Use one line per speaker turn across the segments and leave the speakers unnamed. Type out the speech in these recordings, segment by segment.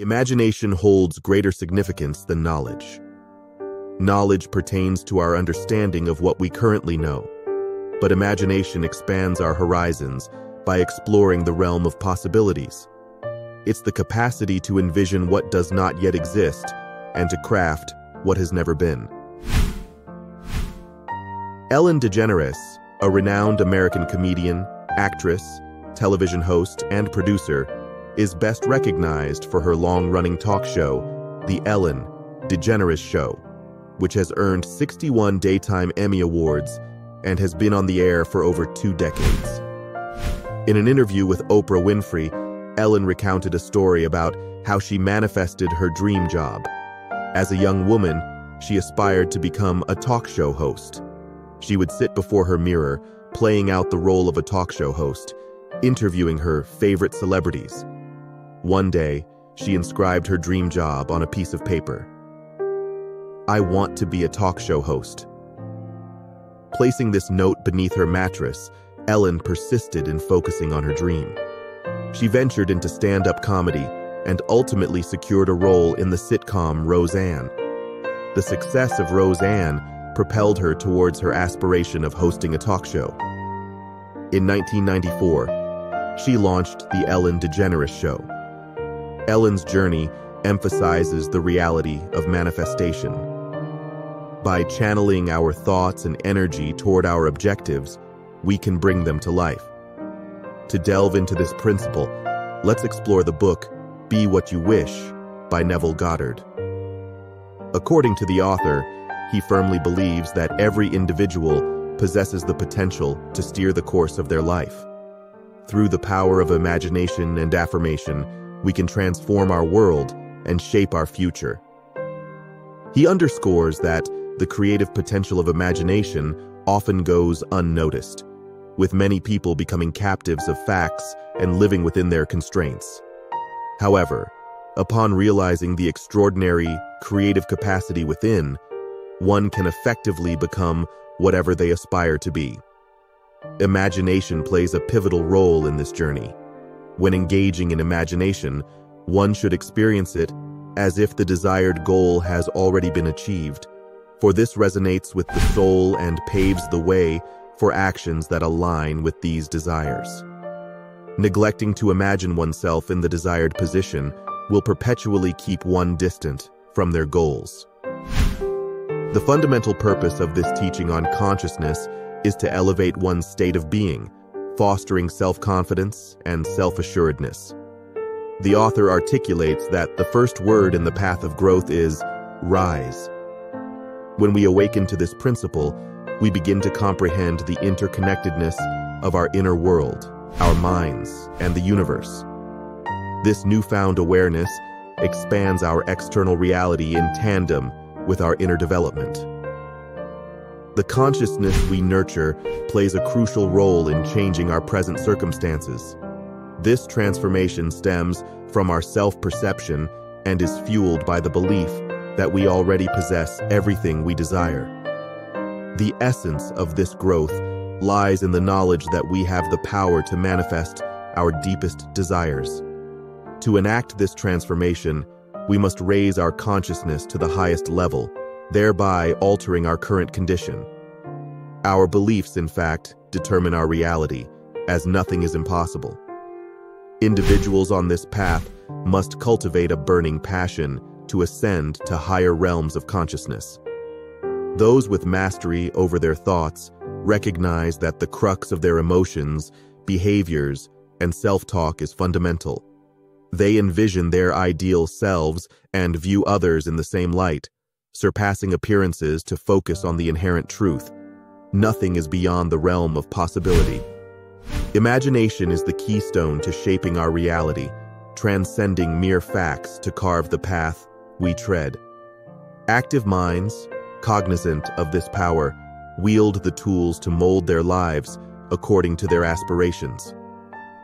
Imagination holds greater significance than knowledge. Knowledge pertains to our understanding of what we currently know, but imagination expands our horizons by exploring the realm of possibilities. It's the capacity to envision what does not yet exist and to craft what has never been. Ellen DeGeneres, a renowned American comedian, actress, television host, and producer, is best recognized for her long-running talk show, The Ellen DeGeneres Show, which has earned 61 Daytime Emmy Awards and has been on the air for over two decades. In an interview with Oprah Winfrey, Ellen recounted a story about how she manifested her dream job. As a young woman, she aspired to become a talk show host. She would sit before her mirror, playing out the role of a talk show host, interviewing her favorite celebrities. One day, she inscribed her dream job on a piece of paper. I want to be a talk show host. Placing this note beneath her mattress, Ellen persisted in focusing on her dream. She ventured into stand-up comedy and ultimately secured a role in the sitcom Roseanne. The success of Roseanne propelled her towards her aspiration of hosting a talk show. In 1994, she launched The Ellen DeGeneres Show, Ellen's journey emphasizes the reality of manifestation. By channeling our thoughts and energy toward our objectives, we can bring them to life. To delve into this principle, let's explore the book Be What You Wish by Neville Goddard. According to the author, he firmly believes that every individual possesses the potential to steer the course of their life. Through the power of imagination and affirmation, we can transform our world and shape our future. He underscores that the creative potential of imagination often goes unnoticed, with many people becoming captives of facts and living within their constraints. However, upon realizing the extraordinary creative capacity within, one can effectively become whatever they aspire to be. Imagination plays a pivotal role in this journey. When engaging in imagination, one should experience it as if the desired goal has already been achieved, for this resonates with the soul and paves the way for actions that align with these desires. Neglecting to imagine oneself in the desired position will perpetually keep one distant from their goals. The fundamental purpose of this teaching on consciousness is to elevate one's state of being, fostering self-confidence and self-assuredness. The author articulates that the first word in the path of growth is rise. When we awaken to this principle, we begin to comprehend the interconnectedness of our inner world, our minds, and the universe. This newfound awareness expands our external reality in tandem with our inner development. The consciousness we nurture plays a crucial role in changing our present circumstances. This transformation stems from our self-perception and is fueled by the belief that we already possess everything we desire. The essence of this growth lies in the knowledge that we have the power to manifest our deepest desires. To enact this transformation, we must raise our consciousness to the highest level thereby altering our current condition. Our beliefs, in fact, determine our reality, as nothing is impossible. Individuals on this path must cultivate a burning passion to ascend to higher realms of consciousness. Those with mastery over their thoughts recognize that the crux of their emotions, behaviors, and self-talk is fundamental. They envision their ideal selves and view others in the same light, surpassing appearances to focus on the inherent truth. Nothing is beyond the realm of possibility. Imagination is the keystone to shaping our reality, transcending mere facts to carve the path we tread. Active minds, cognizant of this power, wield the tools to mold their lives according to their aspirations.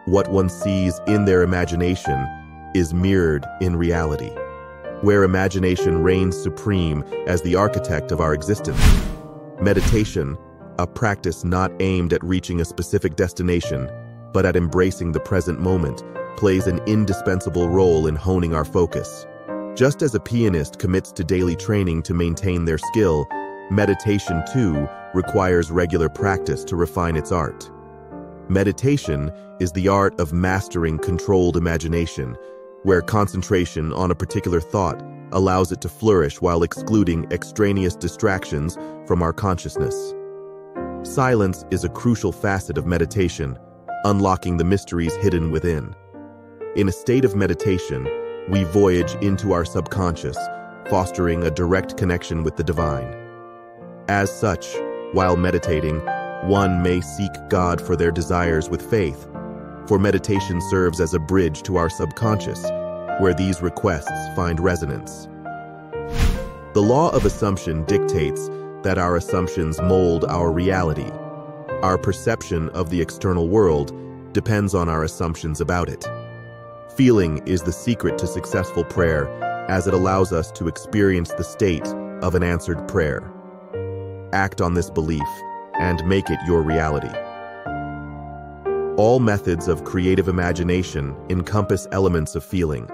What one sees in their imagination is mirrored in reality where imagination reigns supreme as the architect of our existence. Meditation, a practice not aimed at reaching a specific destination, but at embracing the present moment, plays an indispensable role in honing our focus. Just as a pianist commits to daily training to maintain their skill, meditation too requires regular practice to refine its art. Meditation is the art of mastering controlled imagination, where concentration on a particular thought allows it to flourish while excluding extraneous distractions from our consciousness. Silence is a crucial facet of meditation, unlocking the mysteries hidden within. In a state of meditation, we voyage into our subconscious, fostering a direct connection with the divine. As such, while meditating, one may seek God for their desires with faith, for meditation serves as a bridge to our subconscious, where these requests find resonance. The law of assumption dictates that our assumptions mold our reality. Our perception of the external world depends on our assumptions about it. Feeling is the secret to successful prayer as it allows us to experience the state of an answered prayer. Act on this belief and make it your reality. All methods of creative imagination encompass elements of feeling.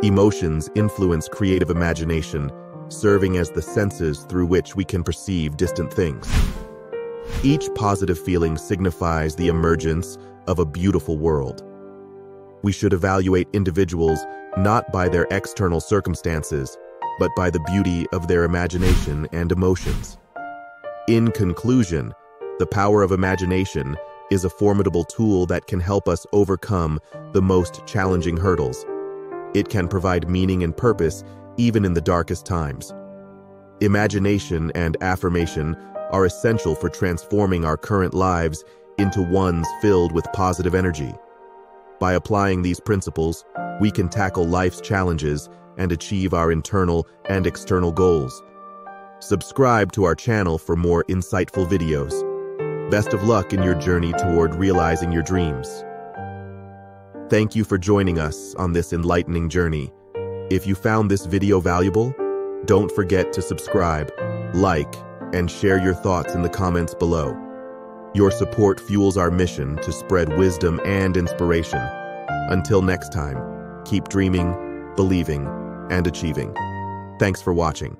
Emotions influence creative imagination, serving as the senses through which we can perceive distant things. Each positive feeling signifies the emergence of a beautiful world. We should evaluate individuals not by their external circumstances, but by the beauty of their imagination and emotions. In conclusion, the power of imagination is a formidable tool that can help us overcome the most challenging hurdles. It can provide meaning and purpose even in the darkest times. Imagination and affirmation are essential for transforming our current lives into ones filled with positive energy. By applying these principles, we can tackle life's challenges and achieve our internal and external goals. Subscribe to our channel for more insightful videos. Best of luck in your journey toward realizing your dreams. Thank you for joining us on this enlightening journey. If you found this video valuable, don't forget to subscribe, like, and share your thoughts in the comments below. Your support fuels our mission to spread wisdom and inspiration. Until next time, keep dreaming, believing, and achieving. Thanks for watching.